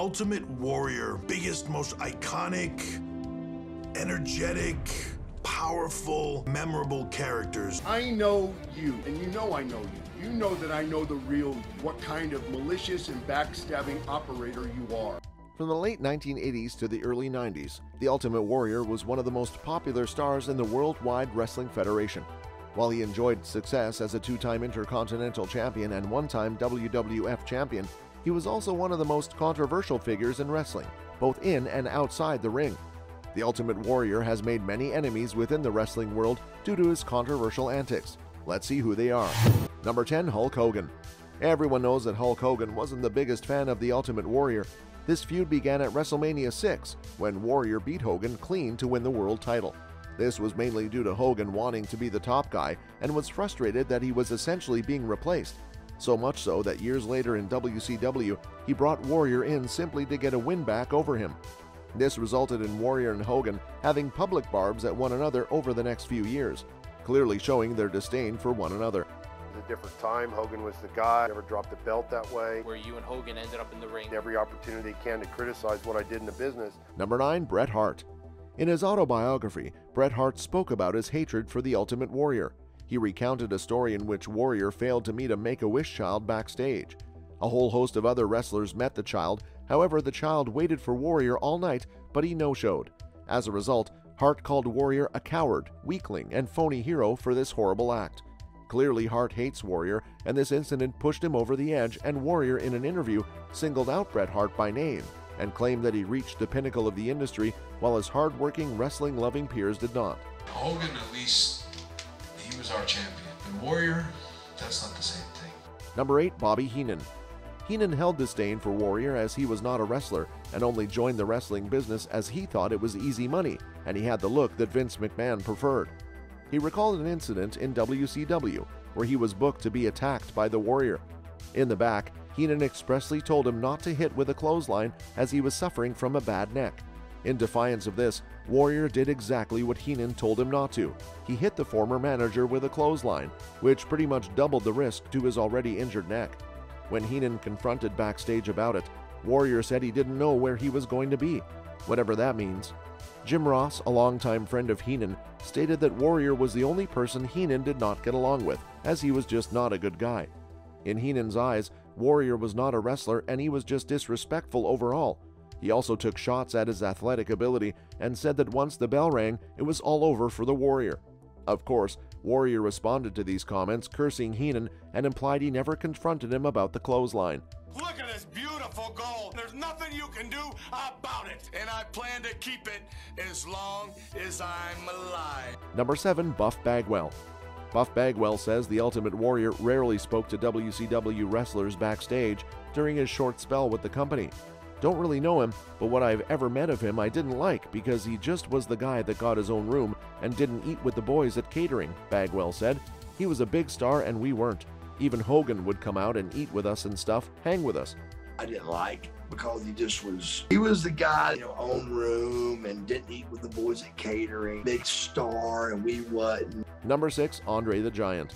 Ultimate Warrior, biggest, most iconic, energetic, powerful, memorable characters. I know you, and you know I know you. You know that I know the real what kind of malicious and backstabbing operator you are. From the late 1980s to the early 90s, The Ultimate Warrior was one of the most popular stars in the Worldwide Wrestling Federation. While he enjoyed success as a two time Intercontinental Champion and one time WWF Champion, he was also one of the most controversial figures in wrestling, both in and outside the ring. The Ultimate Warrior has made many enemies within the wrestling world due to his controversial antics. Let's see who they are. Number 10 Hulk Hogan. Everyone knows that Hulk Hogan wasn't the biggest fan of the Ultimate Warrior. This feud began at WrestleMania 6 when Warrior beat Hogan clean to win the world title. This was mainly due to Hogan wanting to be the top guy and was frustrated that he was essentially being replaced so much so that years later in WCW, he brought Warrior in simply to get a win back over him. This resulted in Warrior and Hogan having public barbs at one another over the next few years, clearly showing their disdain for one another. It was a different time. Hogan was the guy. Never dropped the belt that way. Where you and Hogan ended up in the ring. Every opportunity he can to criticize what I did in the business. Number 9. Bret Hart. In his autobiography, Bret Hart spoke about his hatred for the Ultimate Warrior. He recounted a story in which Warrior failed to meet a Make a Wish child backstage. A whole host of other wrestlers met the child, however, the child waited for Warrior all night, but he no showed. As a result, Hart called Warrior a coward, weakling, and phony hero for this horrible act. Clearly, Hart hates Warrior, and this incident pushed him over the edge, and Warrior, in an interview, singled out Bret Hart by name and claimed that he reached the pinnacle of the industry while his hard-working, wrestling-loving peers did not. Hogan at least was our champion. And Warrior, that's not the same thing. Number 8. Bobby Heenan. Heenan held disdain for Warrior as he was not a wrestler and only joined the wrestling business as he thought it was easy money and he had the look that Vince McMahon preferred. He recalled an incident in WCW where he was booked to be attacked by the Warrior. In the back, Heenan expressly told him not to hit with a clothesline as he was suffering from a bad neck. In defiance of this, Warrior did exactly what Heenan told him not to. He hit the former manager with a clothesline, which pretty much doubled the risk to his already injured neck. When Heenan confronted backstage about it, Warrior said he didn't know where he was going to be, whatever that means. Jim Ross, a longtime friend of Heenan, stated that Warrior was the only person Heenan did not get along with, as he was just not a good guy. In Heenan's eyes, Warrior was not a wrestler and he was just disrespectful overall, he also took shots at his athletic ability and said that once the bell rang, it was all over for the Warrior. Of course, Warrior responded to these comments, cursing Heenan, and implied he never confronted him about the clothesline. Look at this beautiful goal. There's nothing you can do about it, and I plan to keep it as long as I'm alive. Number 7. Buff Bagwell. Buff Bagwell says the Ultimate Warrior rarely spoke to WCW wrestlers backstage during his short spell with the company. Don't really know him, but what I've ever met of him I didn't like because he just was the guy that got his own room and didn't eat with the boys at catering, Bagwell said. He was a big star and we weren't. Even Hogan would come out and eat with us and stuff, hang with us. I didn't like because he just was he was the guy, you know, own room and didn't eat with the boys at catering, big star, and we wasn't. Number six, Andre the Giant.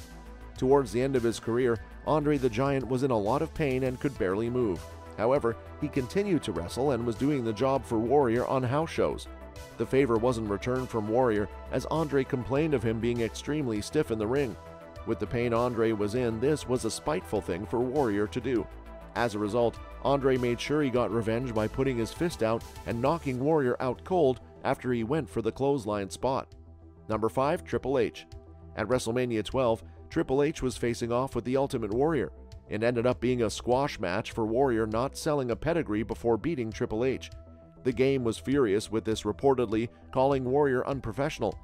Towards the end of his career, Andre the Giant was in a lot of pain and could barely move. However, he continued to wrestle and was doing the job for Warrior on house shows. The favor wasn't returned from Warrior as Andre complained of him being extremely stiff in the ring. With the pain Andre was in, this was a spiteful thing for Warrior to do. As a result, Andre made sure he got revenge by putting his fist out and knocking Warrior out cold after he went for the clothesline spot. Number 5. Triple H. At WrestleMania 12, Triple H was facing off with the Ultimate Warrior. It ended up being a squash match for Warrior not selling a pedigree before beating Triple H. The game was furious with this reportedly calling Warrior unprofessional.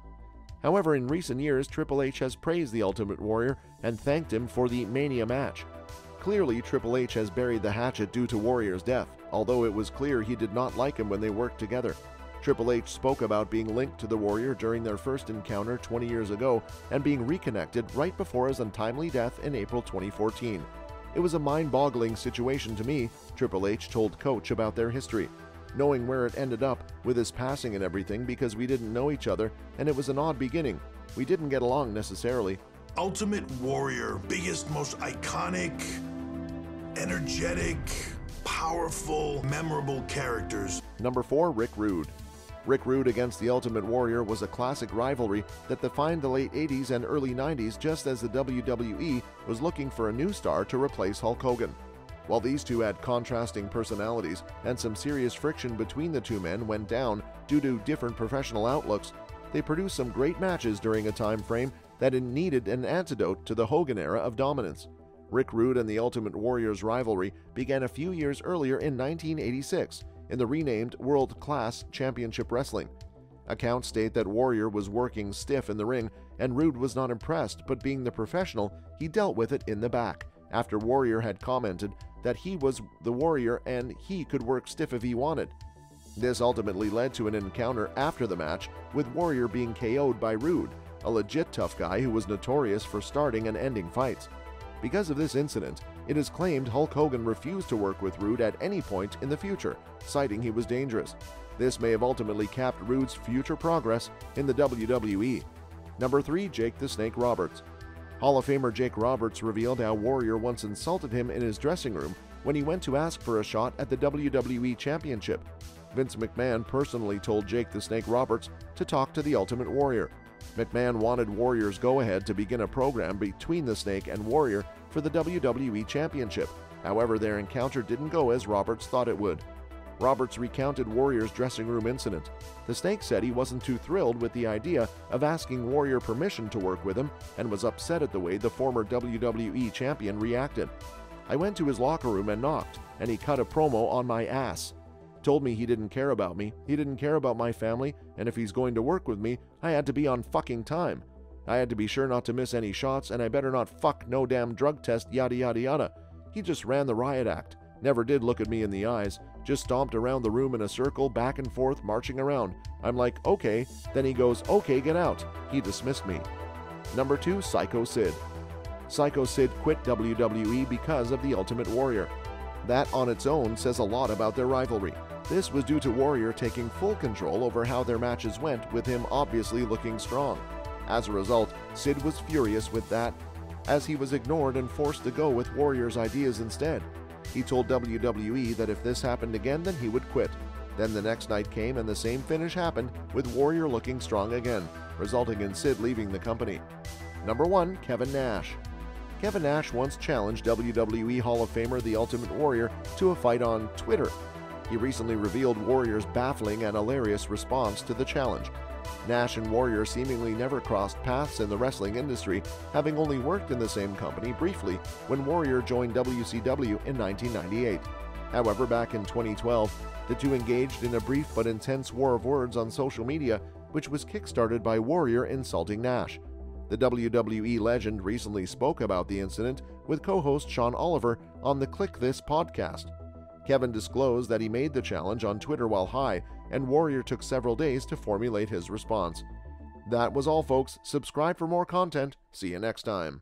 However, in recent years, Triple H has praised the Ultimate Warrior and thanked him for the Mania match. Clearly, Triple H has buried the hatchet due to Warrior's death, although it was clear he did not like him when they worked together. Triple H spoke about being linked to the Warrior during their first encounter 20 years ago and being reconnected right before his untimely death in April 2014. It was a mind boggling situation to me, Triple H told Coach about their history. Knowing where it ended up, with his passing and everything, because we didn't know each other, and it was an odd beginning. We didn't get along necessarily. Ultimate Warrior, biggest, most iconic, energetic, powerful powerful, memorable characters. Number 4. Rick Rude Rick Rude against the Ultimate Warrior was a classic rivalry that defined the late 80s and early 90s just as the WWE was looking for a new star to replace Hulk Hogan. While these two had contrasting personalities and some serious friction between the two men went down due to different professional outlooks, they produced some great matches during a time frame that needed an antidote to the Hogan era of dominance. Rick Rude and the Ultimate Warrior's rivalry began a few years earlier in 1986 in the renamed World Class Championship Wrestling. Accounts state that Warrior was working stiff in the ring and Rude was not impressed, but being the professional, he dealt with it in the back after Warrior had commented that he was the Warrior and he could work stiff if he wanted. This ultimately led to an encounter after the match, with Warrior being KO'd by Rude, a legit tough guy who was notorious for starting and ending fights. Because of this incident, it is claimed Hulk Hogan refused to work with Rude at any point in the future, citing he was dangerous. This may have ultimately capped Rude's future progress in the WWE. Number 3. Jake the Snake Roberts Hall of Famer Jake Roberts revealed how Warrior once insulted him in his dressing room when he went to ask for a shot at the WWE Championship. Vince McMahon personally told Jake the Snake Roberts to talk to the Ultimate Warrior. McMahon wanted Warrior's go ahead to begin a program between the Snake and Warrior for the WWE Championship. However, their encounter didn't go as Roberts thought it would. Roberts recounted Warrior's dressing room incident. The Snake said he wasn't too thrilled with the idea of asking Warrior permission to work with him and was upset at the way the former WWE champion reacted. I went to his locker room and knocked, and he cut a promo on my ass. Told me he didn't care about me, he didn't care about my family, and if he's going to work with me, I had to be on fucking time. I had to be sure not to miss any shots, and I better not fuck no damn drug test, yada yada yada. He just ran the riot act, never did look at me in the eyes, just stomped around the room in a circle, back and forth, marching around. I'm like, okay. Then he goes, okay, get out. He dismissed me. Number 2. Psycho Sid Psycho Sid quit WWE because of The Ultimate Warrior. That on its own says a lot about their rivalry. This was due to Warrior taking full control over how their matches went, with him obviously looking strong. As a result, Sid was furious with that, as he was ignored and forced to go with Warrior's ideas instead. He told WWE that if this happened again, then he would quit. Then the next night came and the same finish happened, with Warrior looking strong again, resulting in Sid leaving the company. Number 1. Kevin Nash Kevin Nash once challenged WWE Hall of Famer The Ultimate Warrior to a fight on Twitter. He recently revealed Warrior's baffling and hilarious response to the challenge. Nash and Warrior seemingly never crossed paths in the wrestling industry, having only worked in the same company briefly when Warrior joined WCW in 1998. However, back in 2012, the two engaged in a brief but intense war of words on social media, which was kickstarted by Warrior insulting Nash. The WWE legend recently spoke about the incident with co host Sean Oliver on the Kliq This podcast. Kevin disclosed that he made the challenge on Twitter while high, and Warrior took several days to formulate his response. That was all, folks. Subscribe for more content. See you next time.